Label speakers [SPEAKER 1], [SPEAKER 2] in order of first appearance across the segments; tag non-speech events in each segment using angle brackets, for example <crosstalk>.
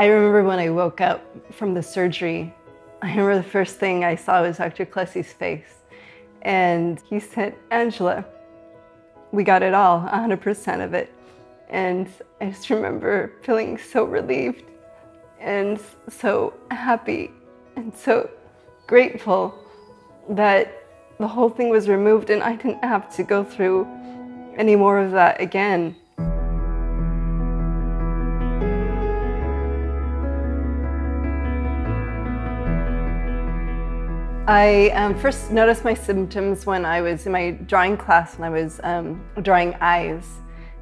[SPEAKER 1] I remember when I woke up from the surgery, I remember the first thing I saw was Dr. Klessy's face. And he said, Angela, we got it all, 100% of it. And I just remember feeling so relieved and so happy and so grateful that the whole thing was removed and I didn't have to go through any more of that again. I um, first noticed my symptoms when I was in my drawing class and I was um, drawing eyes.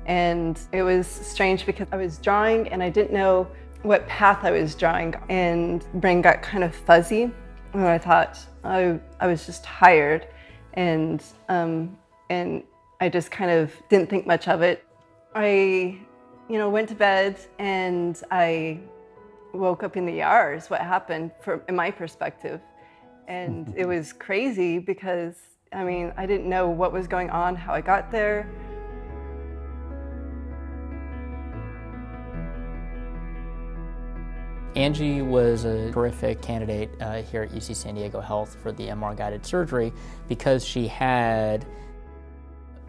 [SPEAKER 1] And it was strange because I was drawing and I didn't know what path I was drawing and brain got kind of fuzzy. And I thought I, I was just tired and, um, and I just kind of didn't think much of it. I, you know, went to bed and I woke up in the ER is what happened from in my perspective. And <laughs> it was crazy because, I mean, I didn't know what was going on, how I got there.
[SPEAKER 2] Angie was a terrific candidate uh, here at UC San Diego Health for the MR guided surgery because she had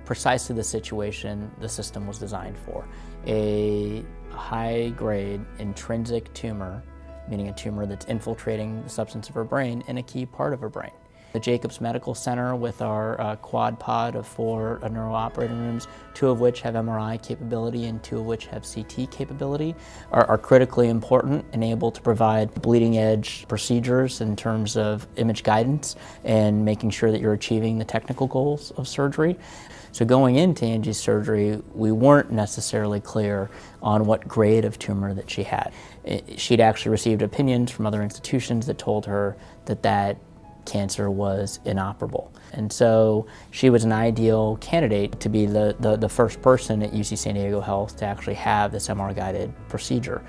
[SPEAKER 2] precisely the situation the system was designed for a high grade intrinsic tumor meaning a tumor that's infiltrating the substance of her brain in a key part of her brain. The Jacobs Medical Center with our uh, quad pod of four uh, neuro operating rooms, two of which have MRI capability and two of which have CT capability, are, are critically important and able to provide bleeding edge procedures in terms of image guidance and making sure that you're achieving the technical goals of surgery. So going into Angie's surgery, we weren't necessarily clear on what grade of tumor that she had. She'd actually received opinions from other institutions that told her that that cancer was inoperable. And so she was an ideal candidate to be the, the, the first person at UC San Diego Health to actually have this MR guided procedure.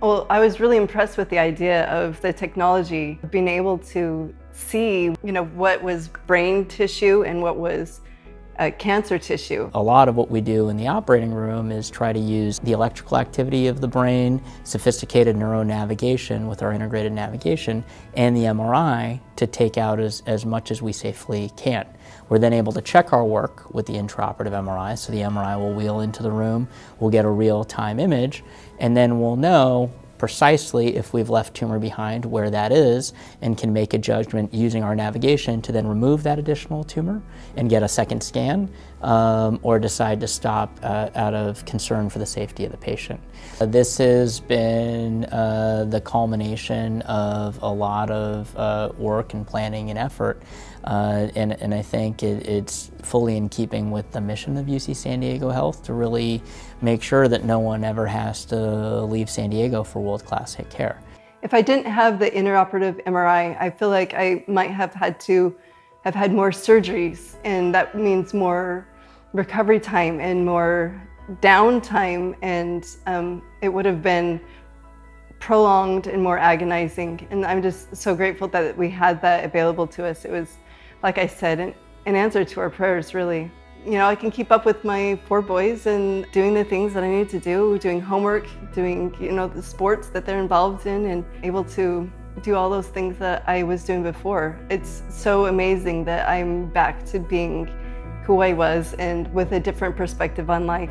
[SPEAKER 1] Well, I was really impressed with the idea of the technology, being able to see, you know, what was brain tissue and what was uh, cancer tissue.
[SPEAKER 2] A lot of what we do in the operating room is try to use the electrical activity of the brain, sophisticated neuronavigation with our integrated navigation, and the MRI to take out as, as much as we safely can. We're then able to check our work with the intraoperative MRI, so the MRI will wheel into the room, we'll get a real-time image, and then we'll know precisely if we've left tumor behind where that is and can make a judgment using our navigation to then remove that additional tumor and get a second scan um, or decide to stop uh, out of concern for the safety of the patient. Uh, this has been uh, the culmination of a lot of uh, work and planning and effort uh, and, and I think it, it's fully in keeping with the mission of UC San Diego Health to really make sure that no one ever has to leave San Diego for world-class care.
[SPEAKER 1] If I didn't have the intraoperative MRI, I feel like I might have had to have had more surgeries, and that means more recovery time and more downtime, and um, it would have been prolonged and more agonizing. And I'm just so grateful that we had that available to us. It was like I said, an, an answer to our prayers, really. You know, I can keep up with my four boys and doing the things that I need to do, doing homework, doing, you know, the sports that they're involved in and able to do all those things that I was doing before. It's so amazing that I'm back to being who I was and with a different perspective on life.